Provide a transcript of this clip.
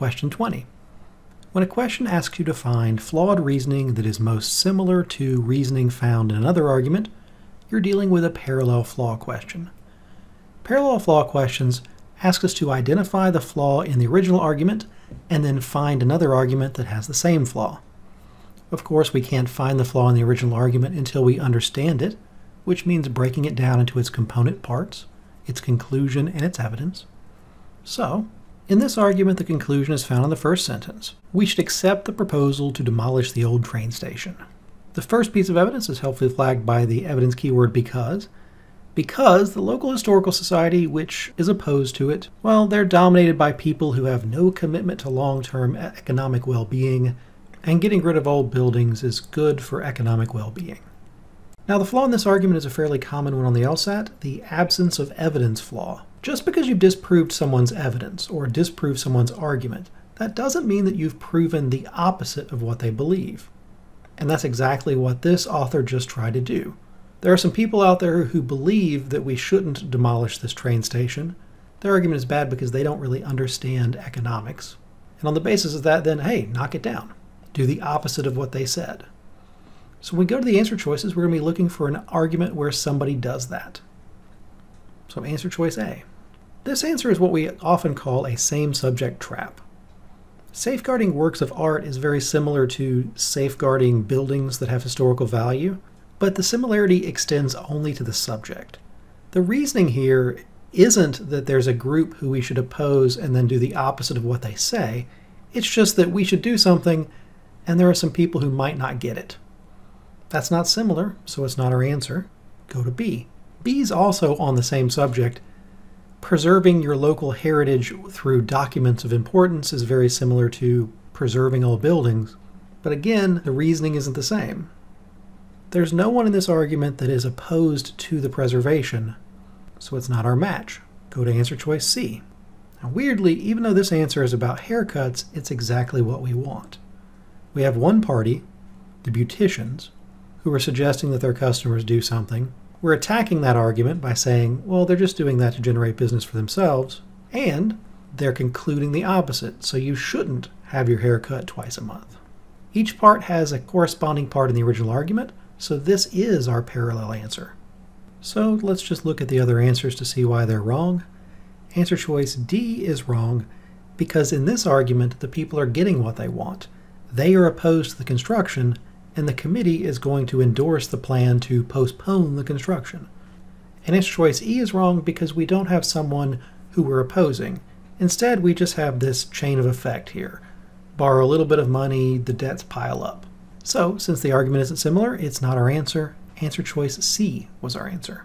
question 20. When a question asks you to find flawed reasoning that is most similar to reasoning found in another argument, you're dealing with a parallel flaw question. Parallel flaw questions ask us to identify the flaw in the original argument and then find another argument that has the same flaw. Of course, we can't find the flaw in the original argument until we understand it, which means breaking it down into its component parts, its conclusion, and its evidence. So, in this argument, the conclusion is found in the first sentence. We should accept the proposal to demolish the old train station. The first piece of evidence is helpfully flagged by the evidence keyword because. Because the local historical society, which is opposed to it, well, they're dominated by people who have no commitment to long term economic well being, and getting rid of old buildings is good for economic well being. Now, the flaw in this argument is a fairly common one on the LSAT the absence of evidence flaw. Just because you've disproved someone's evidence or disproved someone's argument, that doesn't mean that you've proven the opposite of what they believe. And that's exactly what this author just tried to do. There are some people out there who believe that we shouldn't demolish this train station. Their argument is bad because they don't really understand economics. And on the basis of that, then, hey, knock it down. Do the opposite of what they said. So when we go to the answer choices, we're going to be looking for an argument where somebody does that. So answer choice A. This answer is what we often call a same subject trap. Safeguarding works of art is very similar to safeguarding buildings that have historical value, but the similarity extends only to the subject. The reasoning here isn't that there's a group who we should oppose and then do the opposite of what they say. It's just that we should do something and there are some people who might not get it. That's not similar, so it's not our answer. Go to B. B is also on the same subject, preserving your local heritage through documents of importance is very similar to preserving old buildings, but again, the reasoning isn't the same. There's no one in this argument that is opposed to the preservation, so it's not our match. Go to answer choice C. Now, weirdly, even though this answer is about haircuts, it's exactly what we want. We have one party, the beauticians, who are suggesting that their customers do something, we're attacking that argument by saying, well, they're just doing that to generate business for themselves, and they're concluding the opposite, so you shouldn't have your hair cut twice a month. Each part has a corresponding part in the original argument, so this is our parallel answer. So let's just look at the other answers to see why they're wrong. Answer choice D is wrong because in this argument, the people are getting what they want. They are opposed to the construction, and the committee is going to endorse the plan to postpone the construction. And its choice E is wrong because we don't have someone who we're opposing. Instead, we just have this chain of effect here. Borrow a little bit of money, the debts pile up. So, since the argument isn't similar, it's not our answer. Answer choice C was our answer.